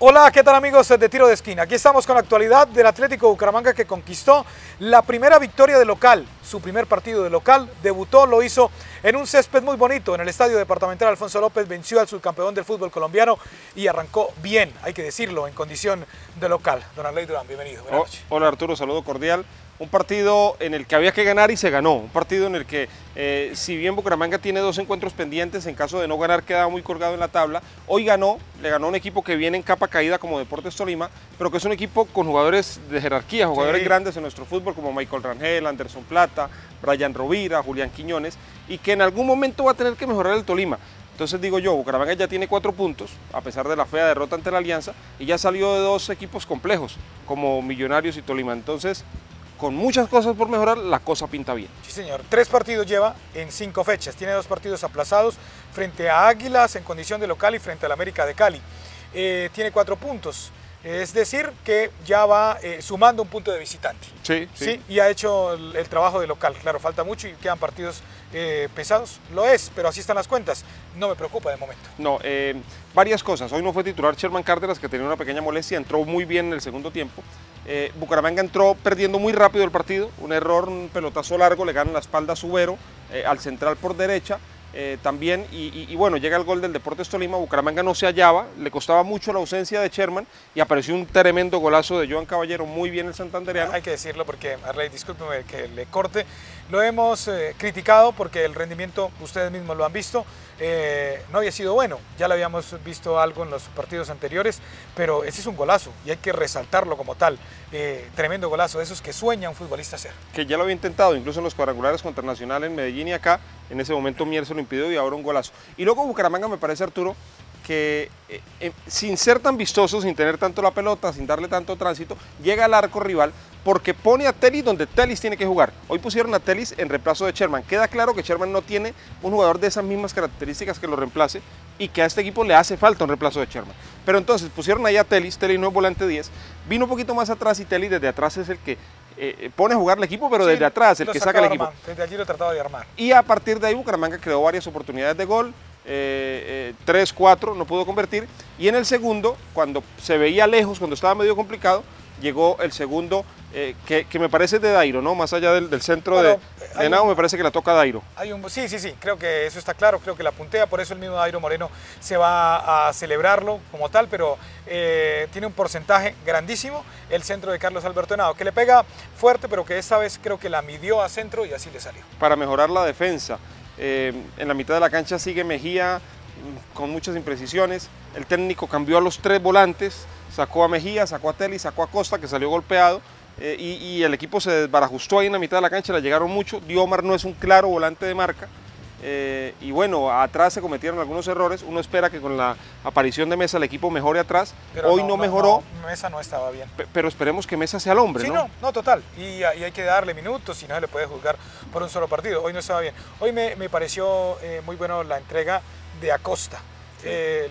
Hola, ¿qué tal amigos de Tiro de Esquina? Aquí estamos con la actualidad del Atlético Bucaramanga que conquistó la primera victoria de local, su primer partido de local, debutó, lo hizo en un césped muy bonito en el Estadio Departamental Alfonso López, venció al subcampeón del fútbol colombiano y arrancó bien, hay que decirlo, en condición de local. Don Arley Durán, bienvenido. Oh, hola Arturo, saludo cordial un partido en el que había que ganar y se ganó, un partido en el que eh, si bien Bucaramanga tiene dos encuentros pendientes, en caso de no ganar quedaba muy colgado en la tabla, hoy ganó, le ganó un equipo que viene en capa caída como Deportes Tolima, pero que es un equipo con jugadores de jerarquía, jugadores grandes en nuestro fútbol como Michael Rangel, Anderson Plata, Brian Rovira, Julián Quiñones, y que en algún momento va a tener que mejorar el Tolima. Entonces digo yo, Bucaramanga ya tiene cuatro puntos, a pesar de la fea derrota ante la Alianza, y ya salió de dos equipos complejos, como Millonarios y Tolima. Entonces, con muchas cosas por mejorar, la cosa pinta bien. Sí, señor. Tres partidos lleva en cinco fechas. Tiene dos partidos aplazados frente a Águilas en condición de local y frente al América de Cali. Eh, tiene cuatro puntos. Es decir, que ya va eh, sumando un punto de visitante. Sí, sí. y ha hecho el, trabajo de local. Claro, falta mucho y quedan partidos eh, pesados. Lo es, pero así están las cuentas. No me preocupa de momento. No, varias cosas. Hoy no fue titular Sherman Cárdenas, que tenía una pequeña molestia. Entró muy bien en el segundo tiempo. Eh, Bucaramanga entró perdiendo muy rápido el partido, un error, un pelotazo largo, le gana la espalda a Subero, eh, al central por derecha. Eh, también, y, bueno, llega el gol del Deportes Tolima, Bucaramanga no se hallaba, le costaba mucho la ausencia de Sherman y apareció un tremendo golazo de Joan Caballero, muy bien el Santanderiano. Hay que decirlo porque, Arley, discúlpeme que le corte, lo hemos criticado porque el rendimiento, ustedes mismos lo han visto, eh, no había sido bueno. Ya lo habíamos visto algo en los partidos anteriores, pero ese es un golazo y hay que resaltarlo como tal. Eh, tremendo golazo, de esos que sueña un futbolista ser. Que ya lo había intentado, incluso en los cuadrangulares contra Nacional en Medellín y acá, en ese momento Mier lo impidió y ahora un golazo. Y luego Bucaramanga me parece, Arturo, que eh, sin ser tan vistoso, sin tener tanto la pelota, sin darle tanto tránsito, llega al arco rival porque pone a Telis donde Telis tiene que jugar. Hoy pusieron a Telis en reemplazo de Sherman. Queda claro que Sherman no tiene un jugador de esas mismas características que lo reemplace y que a este equipo le hace falta un reemplazo de Sherman. Pero entonces pusieron ahí a Telis, Telis no es volante 10, vino un poquito más atrás y Telis desde atrás es el que eh, pone a jugar el equipo, pero desde atrás, el que saca el equipo. Desde allí lo trataba de armar. Y a partir de ahí Bucaramanga creó varias oportunidades de gol, eh, 3, eh, 4, no pudo convertir. Y en el segundo, cuando se veía lejos, cuando estaba medio complicado, llegó el segundo eh, que, me parece de Dairo, ¿no? Más allá del, centro de, de me parece que la toca Dairo. Hay un, sí, sí, sí, creo que eso está claro, creo que la puntea, por eso el mismo Dairo Moreno se va a celebrarlo como tal, pero eh, tiene un porcentaje grandísimo el centro de Carlos Alberto Henao, que le pega fuerte, pero que esta vez creo que la midió a centro y así le salió. Para mejorar la defensa, eh, en la mitad de la cancha sigue Mejía mm, con muchas imprecisiones, el técnico cambió a los tres volantes, sacó a Mejía, sacó a Teli, sacó a Costa, que salió golpeado, eh, y, el equipo se desbarajustó ahí en la mitad de la cancha, le llegaron mucho. Diomar no es un claro volante de marca. Eh, y bueno, atrás se cometieron algunos errores. Uno espera que con la aparición de Mesa el equipo mejore atrás. Hoy no, mejoró. Mesa no estaba bien. Pero esperemos que Mesa sea el hombre, sí, ¿no? no, total. Y, hay que darle minutos y no se le puede juzgar por un solo partido. Hoy no estaba bien. Hoy me, pareció eh, muy bueno la entrega de Acosta.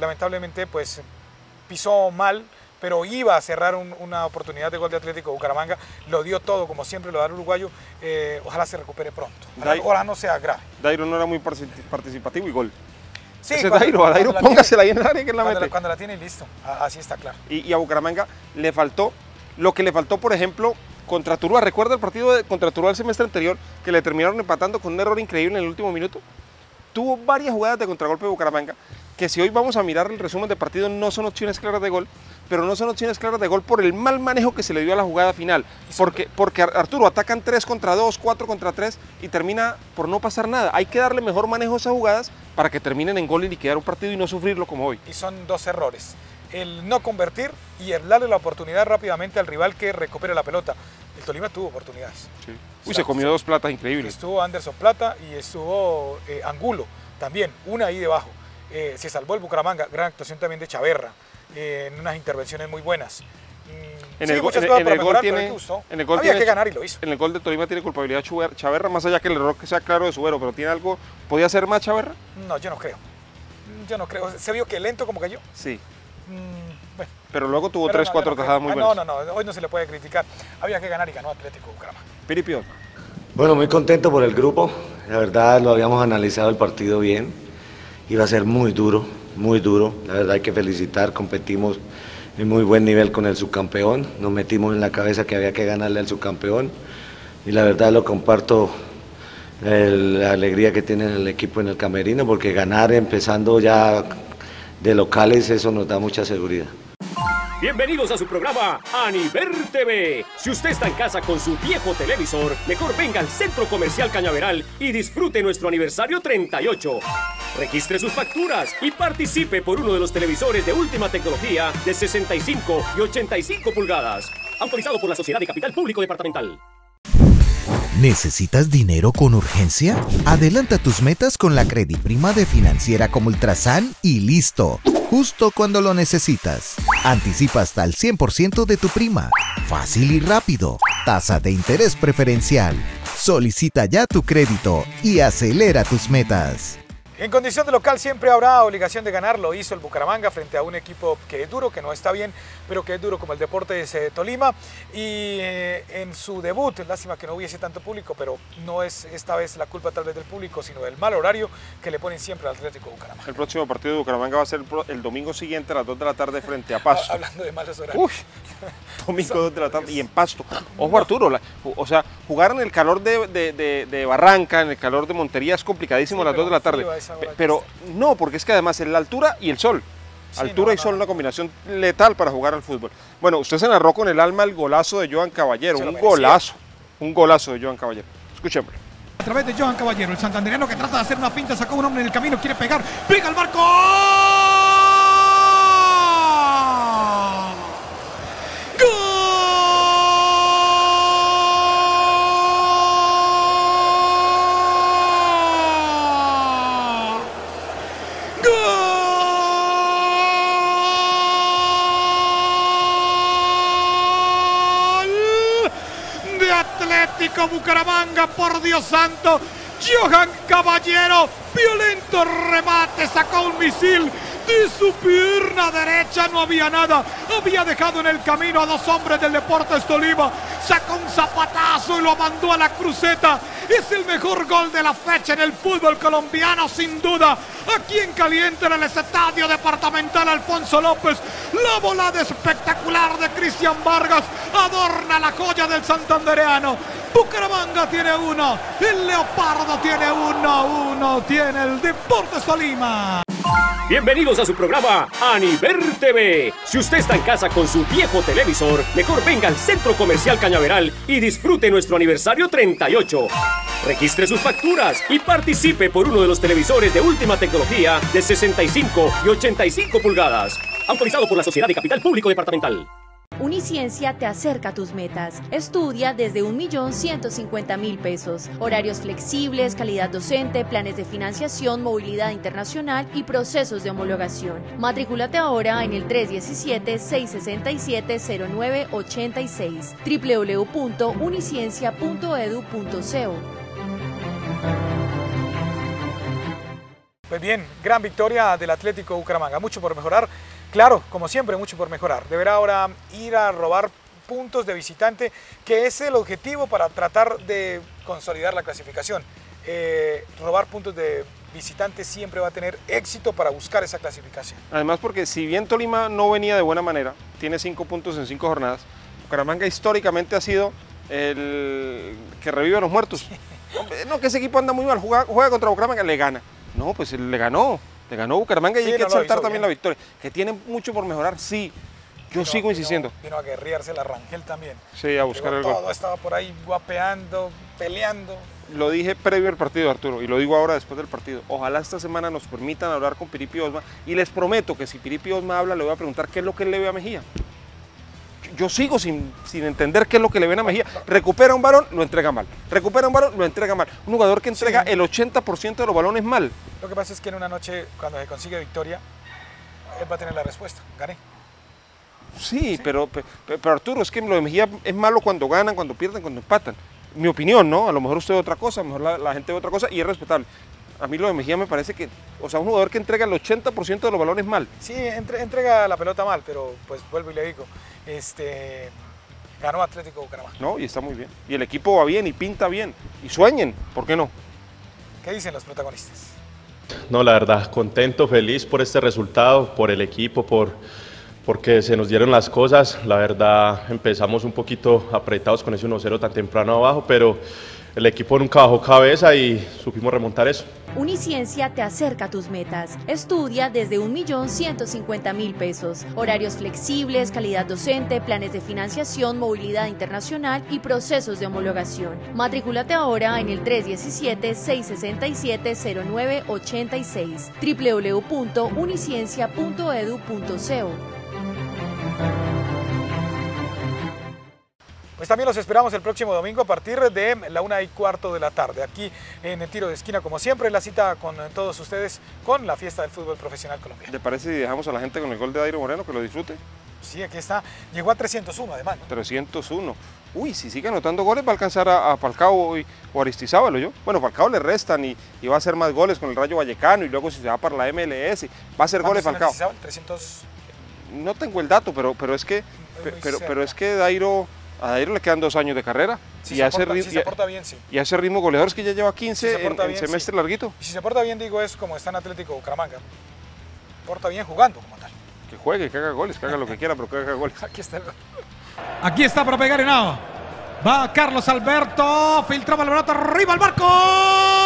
lamentablemente, pues pisó mal pero iba a cerrar una oportunidad de gol de Atlético Bucaramanga, lo dio todo, como siempre lo da el uruguayo, eh, ojalá se recupere pronto, ojalá, no sea grave. Dairo no era muy participativo y gol. Sí, Ese Dairo, a Dairo póngasela ahí en el área que la mete. cuando la tiene listo, así está claro. Y, a Bucaramanga le faltó, lo que le faltó, por ejemplo, contra Turúa. ¿Recuerda el partido de, contra Turúa el semestre anterior que le terminaron empatando con un error increíble en el último minuto? Tuvo varias jugadas de contragolpe de Bucaramanga que si hoy vamos a mirar el resumen de partido no son opciones claras de gol, pero no son opciones claras de gol por el mal manejo que se le dio a la jugada final. Porque, porque Arturo atacan 3 contra 2, 4 contra 3 y termina por no pasar nada. Hay que darle mejor manejo a esas jugadas para que terminen en gol y liquidar un partido y no sufrirlo como hoy. Y son dos errores. El no convertir y el darle la oportunidad rápidamente al rival que recupere la pelota. El Tolima tuvo oportunidades. Sí. Uy, se comió dos platas increíbles. Estuvo Anderson Plata y estuvo eh, Angulo también, una ahí debajo. Eh, se salvó el Bucaramanga, gran actuación también de Chaverra en unas intervenciones muy buenas. En el, gol tiene, en el gol Había que ganar y lo hizo. En el gol de Tolima tiene culpabilidad Chaverra, más allá que el error que sea claro de Subero, pero tiene algo, ¿podía ser más Chaverra? No, yo no creo. Yo no creo. ¿Se vio que lento como cayó? Sí. Mm, pero luego tuvo tres, cuatro tajadas muy ah, buenas. No, no, no, hoy no se le puede criticar. Había que ganar y ganó Atlético Bucaramanga. Piripio. Bueno, muy contento por el grupo. La verdad lo habíamos analizado el partido bien. Iba a ser muy duro, muy duro. La verdad hay que felicitar, competimos en muy buen nivel con el subcampeón. Nos metimos en la cabeza que había que ganarle al subcampeón y la verdad lo comparto la alegría que tiene el equipo en el camerino porque ganar empezando ya de locales eso nos da mucha seguridad. Bienvenidos a su programa Aniver TV. Si usted está en casa con su viejo televisor, mejor venga al Centro Comercial Cañaveral y disfrute nuestro aniversario 38. Registre sus facturas y participe por uno de los televisores de última tecnología de 65 y 85 pulgadas. Autorizado por la Sociedad de Capital Público Departamental. ¿Necesitas dinero con urgencia? Adelanta tus metas con la Prima de Financiera como Ultrasan y listo justo cuando lo necesitas. Anticipa hasta el 100% de tu prima. Fácil y rápido. Tasa de interés preferencial. Solicita ya tu crédito y acelera tus metas. En condición de local siempre habrá obligación de ganar, lo hizo el Bucaramanga frente a un equipo que es duro, que no está bien, pero que es duro como el Deportes de Tolima. Y eh, en su debut, lástima que no hubiese tanto público, pero no es esta vez la culpa tal vez del público, sino del mal horario que le ponen siempre al Atlético Bucaramanga. El próximo partido de Bucaramanga va a ser el, domingo siguiente a las 2 de la tarde frente a Pasto. Hablando de malos horarios. Uy, domingo 2 de la tarde y en Pasto. Ojo Arturo, o sea, jugar en el calor de, Barranca, en el calor de Montería es complicadísimo a las 2 de la tarde. Pero no, porque es que además es la altura y el sol. altura y sol, una combinación letal para jugar al fútbol. Bueno, usted se narró con el alma el golazo de Joan Caballero, un golazo, un golazo de Joan Caballero. Escuchémoslo. A través de Joan Caballero, el santandereano que trata de hacer una pinta, sacó un hombre en el camino, quiere pegar, pega el barco. Atlético Bucaramanga, por Dios santo. Johan Caballero, violento remate, sacó un misil de su pierna derecha, no había nada. Había dejado en el camino a dos hombres del Deportes Tolima. Sacó un zapatazo y lo mandó a la cruceta. Es el mejor gol de la fecha en el fútbol colombiano, sin duda. Aquí en caliente en el estadio departamental Alfonso López. La volada espectacular de Cristian Vargas adorna la joya del santandereano. Bucaramanga tiene uno, el Leopardo tiene uno, uno tiene el Deportes Tolima. Bienvenidos a su programa Aniver TV. Si usted está en casa con su viejo televisor, mejor venga al Centro Comercial Cañaveral y disfrute nuestro aniversario 38. Registre sus facturas y participe por uno de los televisores de última tecnología de 65 y 85 pulgadas. Autorizado por la Sociedad de Capital Público Departamental. Uniciencia te acerca a tus metas. Estudia desde 1.150.000 pesos. Horarios flexibles, calidad docente, planes de financiación, movilidad internacional y procesos de homologación. Matrículate ahora en el 317-667-0986 www.uniciencia.edu.co. Pues bien, gran victoria del Atlético Bucaramanga. Mucho por mejorar Claro, como siempre, mucho por mejorar. Deberá ahora ir a robar puntos de visitante, que es el objetivo para tratar de consolidar la clasificación. Eh, robar puntos de visitante siempre va a tener éxito para buscar esa clasificación. Además porque si bien Tolima no venía de buena manera, tiene cinco puntos en cinco jornadas, Bucaramanga históricamente ha sido el que revive a los muertos. No, que ese equipo anda muy mal, juega, juega contra Bucaramanga, le gana. No, pues le ganó. Le ganó Bucaramanga y hay que exaltar también la victoria. Que tiene mucho por mejorar, sí. Yo sigo insistiendo. Vino a guerrearse la Rangel también. Sí, a buscar el gol. Todo estaba por ahí guapeando, peleando. Lo dije previo al partido, Arturo, y lo digo ahora después del partido. Ojalá esta semana nos permitan hablar con Piripi Osma. Y les prometo que si Piripi Osma habla, le voy a preguntar qué es lo que él le ve a Mejía yo sigo sin, entender qué es lo que le ven a Mejía. Recupera un balón, lo entrega mal. Recupera un balón, lo entrega mal. Un jugador que entrega el 80% de los balones mal. Lo que pasa es que en una noche, cuando se consigue victoria, él va a tener la respuesta. Gané. Sí, Pero, pero, Arturo, es que lo de Mejía es malo cuando ganan, cuando pierden, cuando empatan. Mi opinión, ¿no? A lo mejor usted ve otra cosa, a lo mejor la, gente ve otra cosa y es respetable a mí lo de Mejía me parece que, o sea, un jugador que entrega el 80% de los balones mal. Sí, entrega la pelota mal, pero pues vuelvo y le digo, este, ganó Atlético Bucaramanga. No, y está muy bien. Y el equipo va bien y pinta bien. Y sueñen, ¿por qué no? ¿Qué dicen los protagonistas? No, la verdad, contento, feliz por este resultado, por el equipo, por, porque se nos dieron las cosas. La verdad empezamos un poquito apretados con ese 1-0 tan temprano abajo, pero el equipo nunca bajó cabeza y supimos remontar eso. Uniciencia te acerca a tus metas. Estudia desde 1.150.000 pesos. Horarios flexibles, calidad docente, planes de financiación, movilidad internacional y procesos de homologación. Matrículate ahora en el 317-667-0986 www.uniciencia.edu.co. Pues también los esperamos el próximo domingo a partir de la una y cuarto de la tarde. Aquí en el tiro de esquina, como siempre, la cita con todos ustedes con la fiesta del fútbol profesional colombiano. ¿Te parece si dejamos a la gente con el gol de Dairo Moreno que lo disfrute? Sí, aquí está. Llegó a 301 además. 301. Uy, si sigue anotando goles va a alcanzar a, Falcao o Aristizábalo yo. Bueno, Falcao le restan y, va a hacer más goles con el Rayo Vallecano y luego si se va para la MLS va a hacer goles Falcao. 300... No tengo el dato, pero, pero es que, pero, pero es que Dairo a Dairo le quedan dos años de carrera. y, a ese bien, sí. y ese ritmo goleador es que ya lleva 15 en, semestre larguito. Y si se porta bien, digo, es como está en Atlético Bucaramanga. Porta bien jugando como tal. Que juegue, que haga goles, que haga lo que quiera, pero que haga goles. Aquí está el gol. Aquí está para pegar en agua. Va Carlos Alberto, filtraba el brazo arriba al barco.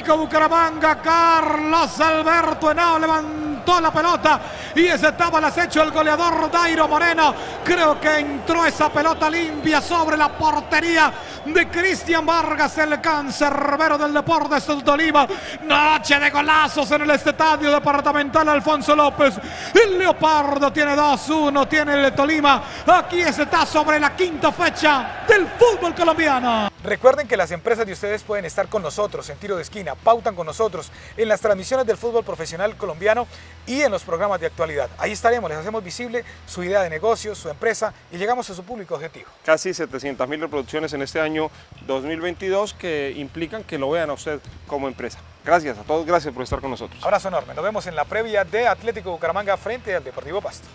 Bucaramanga, Carlos Alberto Henao levantó la pelota y ese estaba el acecho el goleador Dairo Moreno. Creo que entró esa pelota limpia sobre la portería de Cristian Vargas, el cancerbero del Deportes de Tolima. Noche de golazos en el estadio departamental Alfonso López. El Leopardo tiene 2-1, tiene el Tolima. Aquí está sobre la quinta fecha del fútbol colombiano. Recuerden que las empresas de ustedes pueden estar con nosotros en tiro de esquina, pautan con nosotros en las transmisiones del fútbol profesional colombiano y en los programas de actualidad. Ahí estaremos, les hacemos visible su idea de negocio, su empresa y llegamos a su público objetivo. Casi 700 mil reproducciones en este año 2022 que implican que lo vean a usted como empresa. Gracias a todos, gracias por estar con nosotros. Abrazo enorme, nos vemos en la previa de Atlético Bucaramanga frente al Deportivo Pasto.